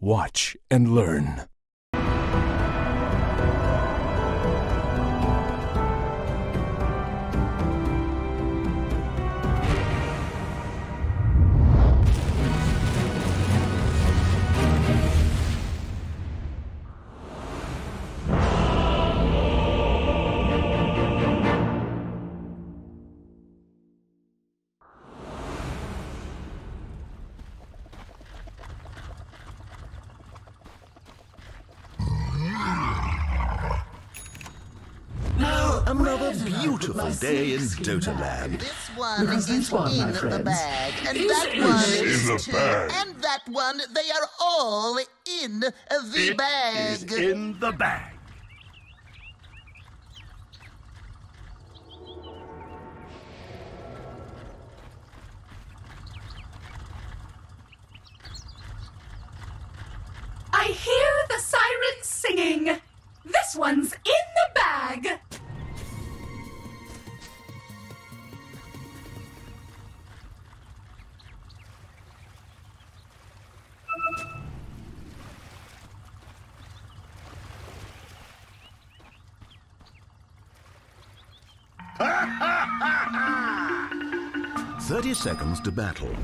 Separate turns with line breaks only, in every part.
Watch and learn.
Day in Dota Land.
This one
Look
is
this one, my
in the bag, and
Is
that one
Is
is
in the
too,
bag.
and that one. They are all in the
It
bag.
is in the bag.
I hear the sirens singing.
Seconds to battle.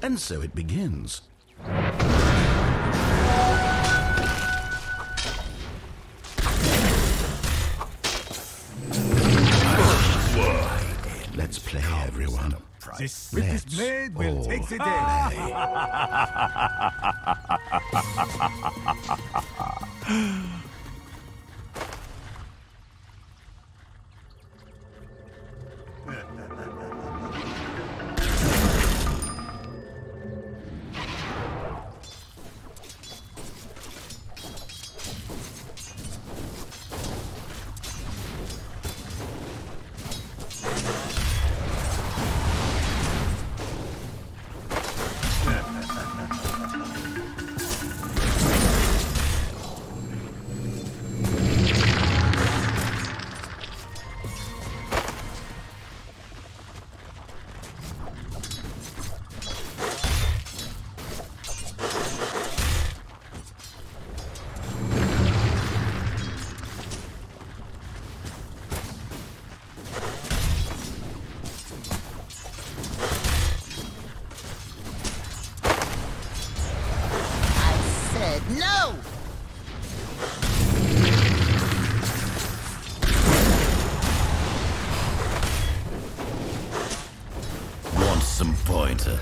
And so it begins.
Will
all pointers?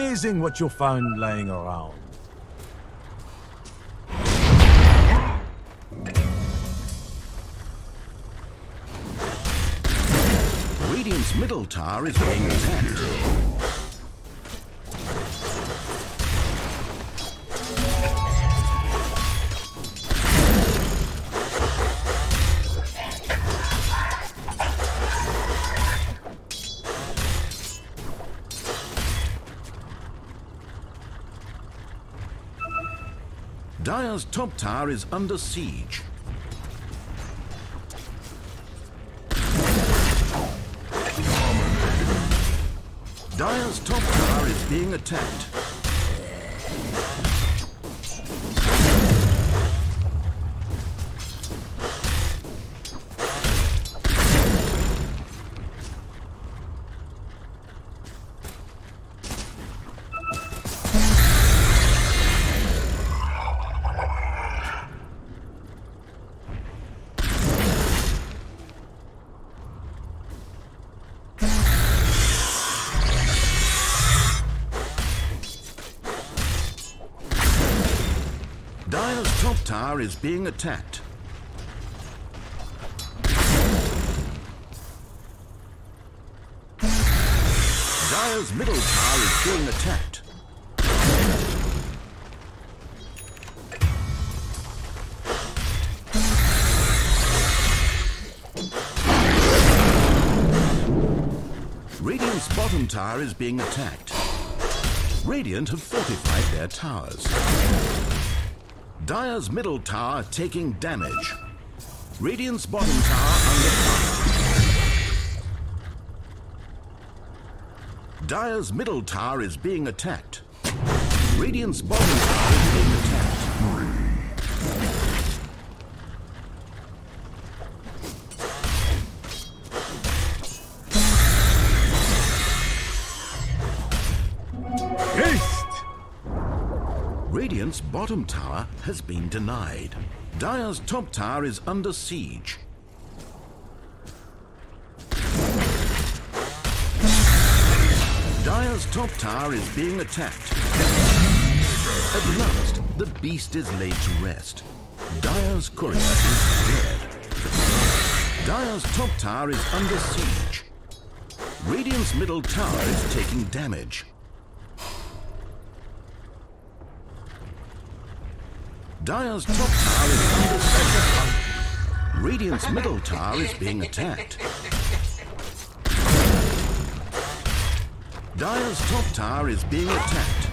Amazing what you'll find laying around.
Radiant's middle tower is being attacked. Dire's top tower is under siege. Dire's top tower is being attacked. Tower is being attacked. Dire's middle tower is being attacked. Radiant's bottom tower is being attacked. Radiant have fortified their towers. Dire's middle tower taking damage. Radiant's bottom tower under fire. Dire's middle tower is being attacked. Radiant's bottom tower is being attacked. Bottom tower has been denied. Dire's top tower is under siege. Dire's top tower is being attacked. At last, the beast is laid to rest. Dire's courier is dead. Dire's top tower is under siege. Radiant's middle tower is taking damage. Dire's top tower is under siege. Radiant's middle tower is being attacked. Dire's top tower is being attacked.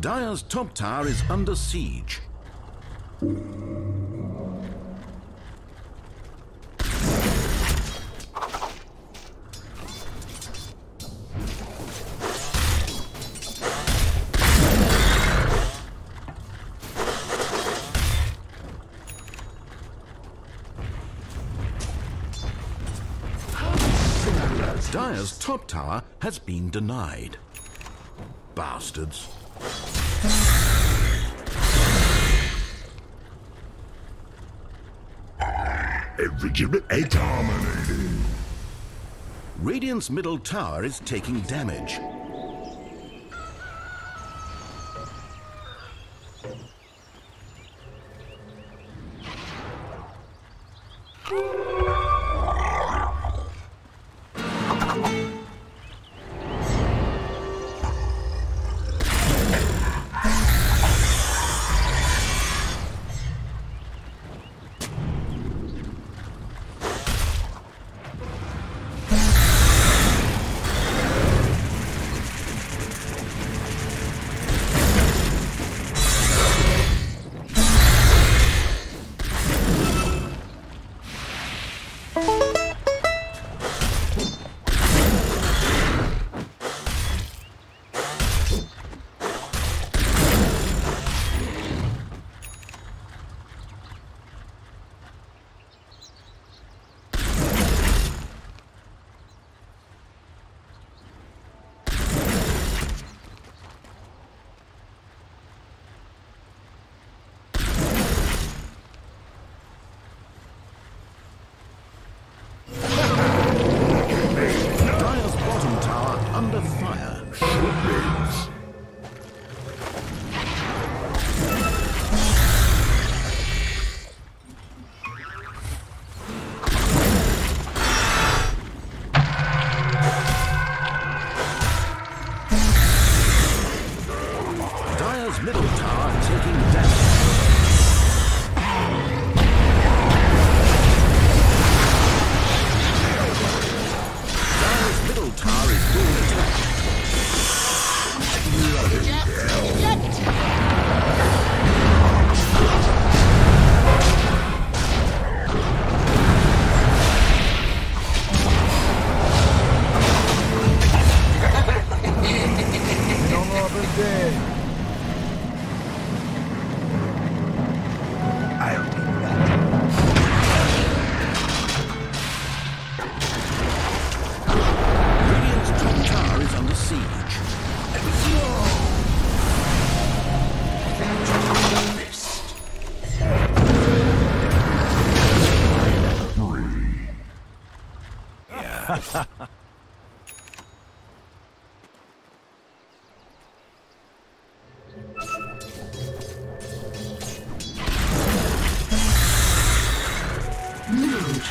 Dire's top tower is under siege. Top tower has been denied. Bastards.
Illegitimate dominating.
Radiant's middle tower is taking damage.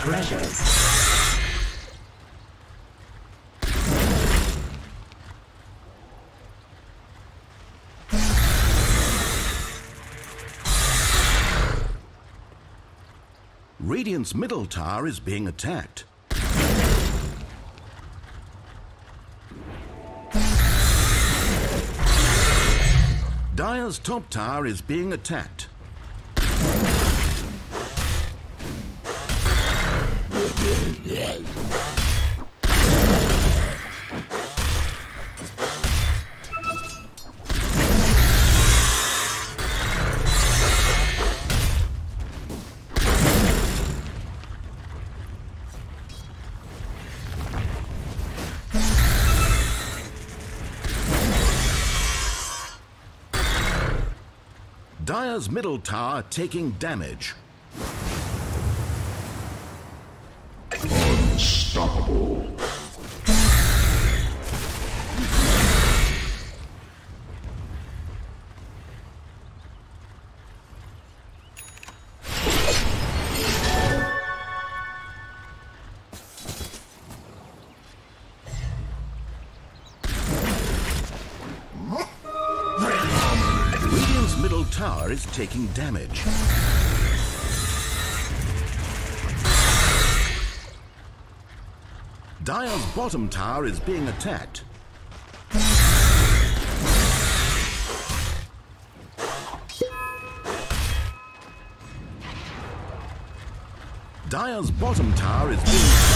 treasures.
Radiant's middle tower is being attacked. Dire's top tower is being attacked. Dire's middle tower taking damage. Is taking damage. Dire's bottom tower is being attacked. Dire's bottom tower is being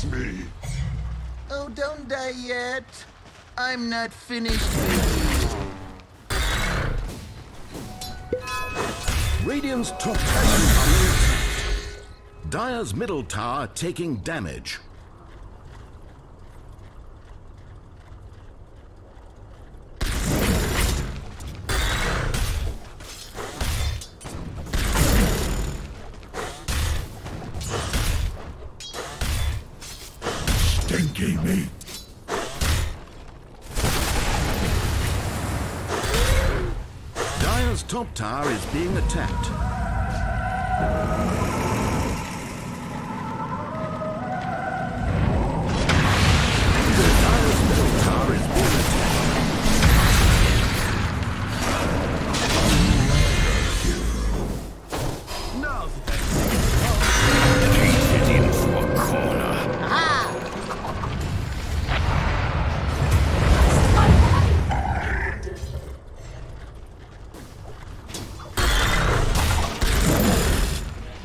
Fells me.
Oh, don't die yet. I'm not finished with
Radiant's top tower is under attack. Dire's middle tower taking damage. Top tower is being attacked.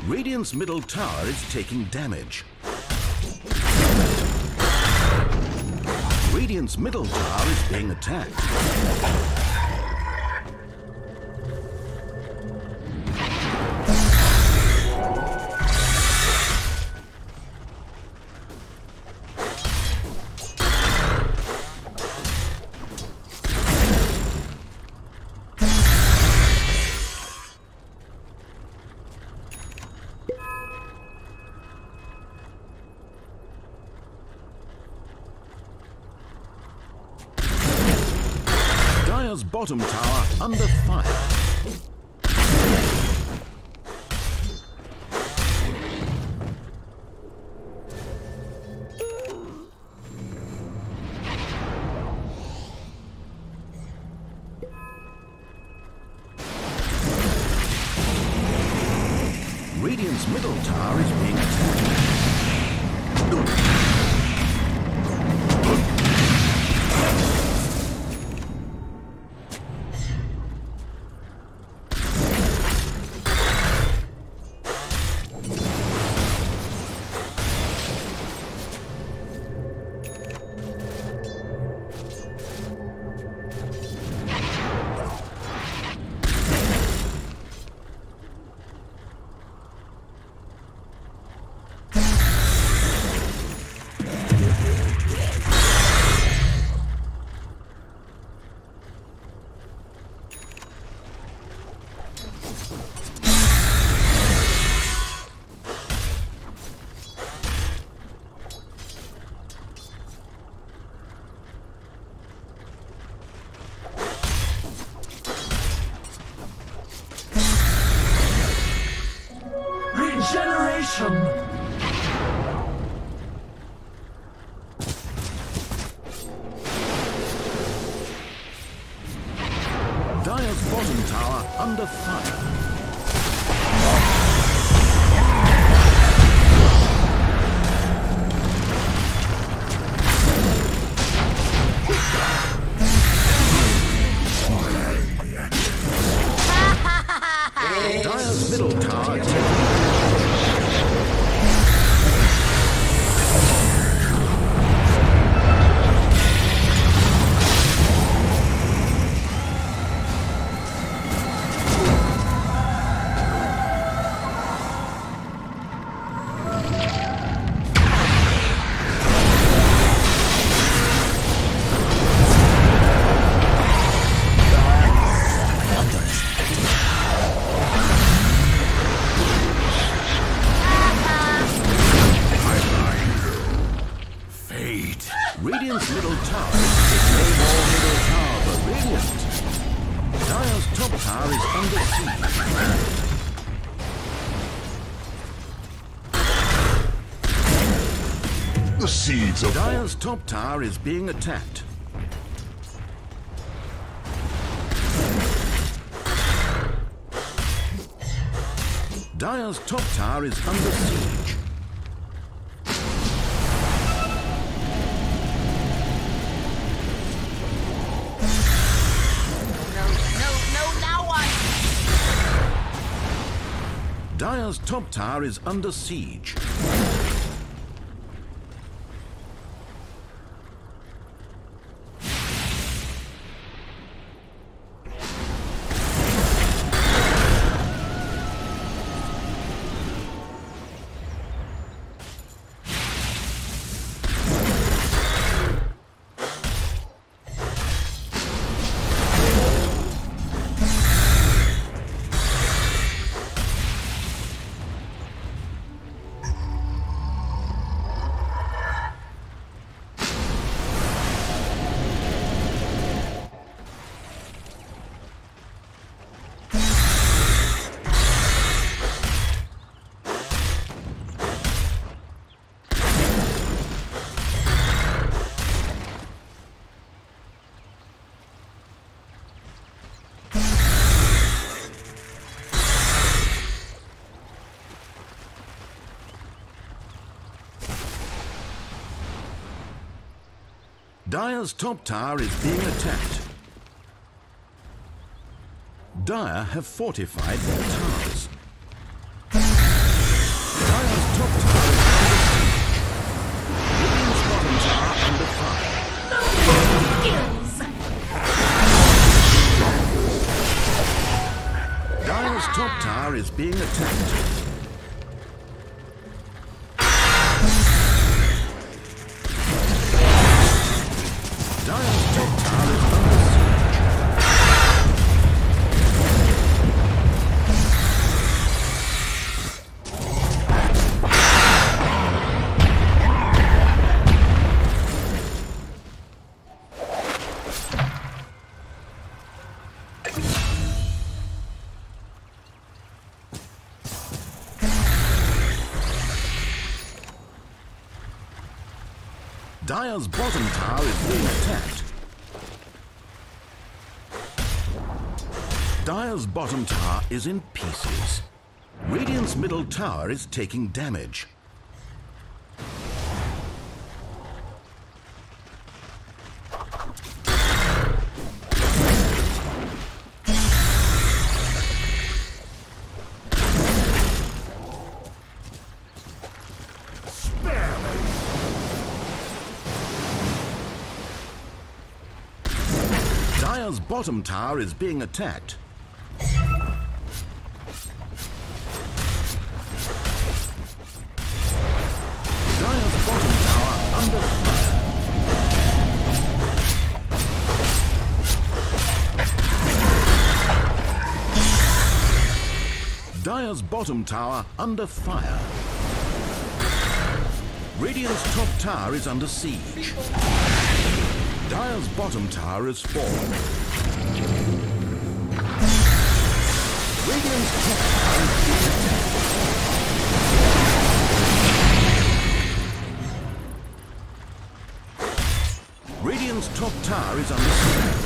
Radiant's middle tower is taking damage. Radiant's middle tower is being attacked. Bottom tower under Dire's bottom tower under fire.
The seeds of
Dire's top tower is being attacked. Dire's top tower is under siege.
No, no, no, now what?
Dire's top tower is under siege. Dire's top tower is being attacked. Dire have fortified their towers. Dire's top tower is under. Radiant's bottom tower under fire. Dire's top tower is being attacked. Dire's bottom tower is being attacked. Dire's bottom tower is in pieces. Radiant's middle tower is taking damage. Bottom tower is being attacked. Dire's bottom tower under fire. Dire's bottom tower under fire. Radiant's top tower is under siege. Dire's bottom tower is falling. Radiant's top tower is. Radiant's top tower is under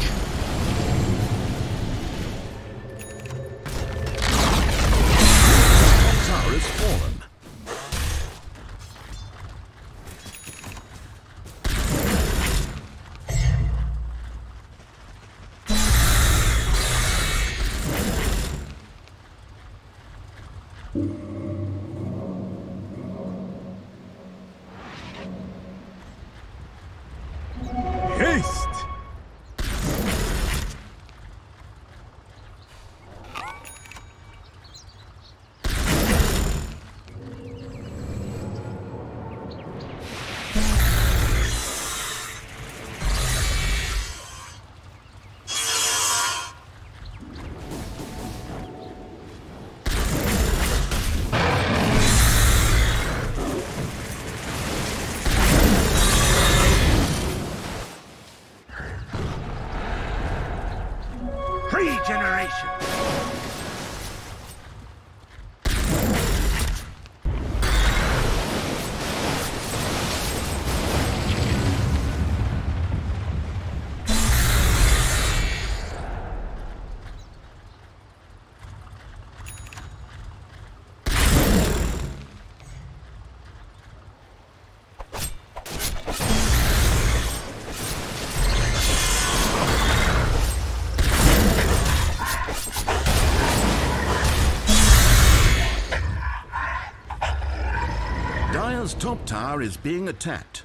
top tower is being attacked.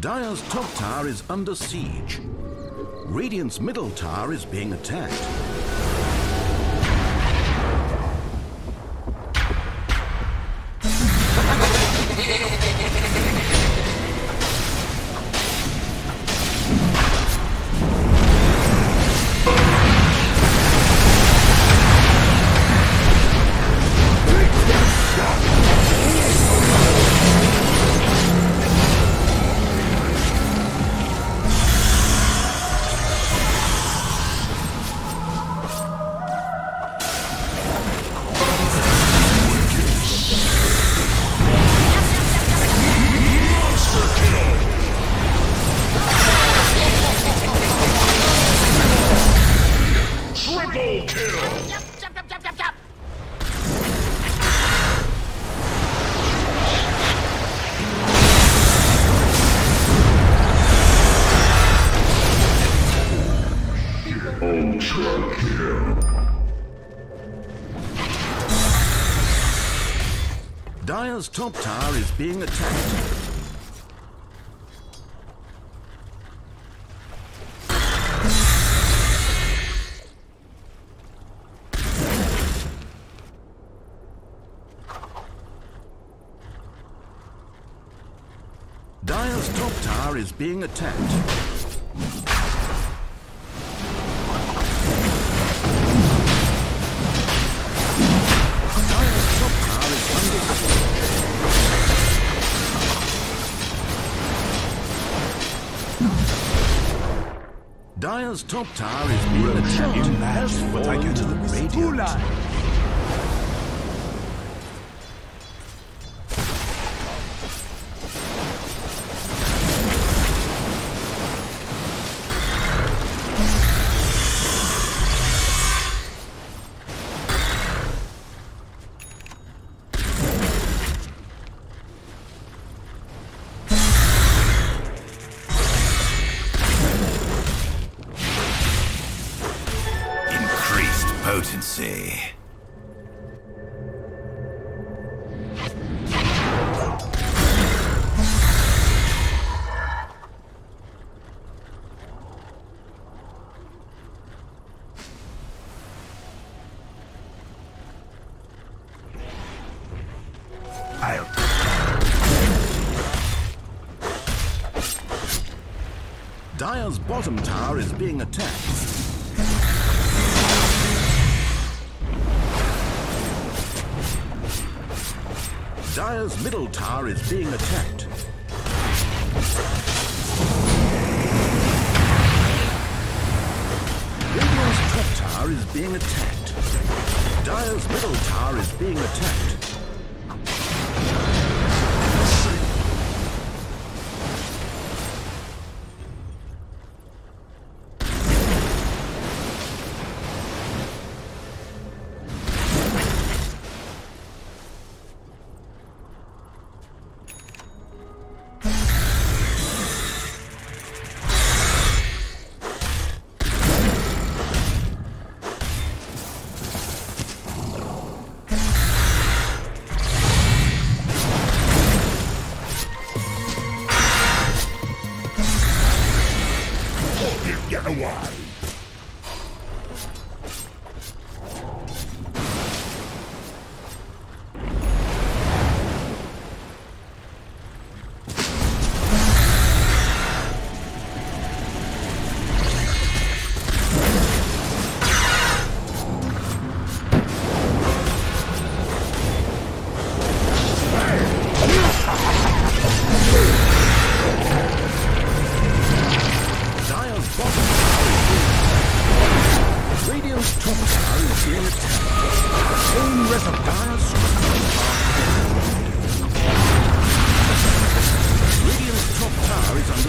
Dire's top tower is under siege. Radiant's middle tower is being attacked. Dire's top tower is being attacked. Dire's top tower is being attacked. Dire's top tower is being attacked.
That's what I get to the
Radiant.
I'll
Dire's bottom tower is being attacked. Dire's middle tower is being attacked. Radiant's top tower is being attacked. Dire's middle tower is being attacked. Is under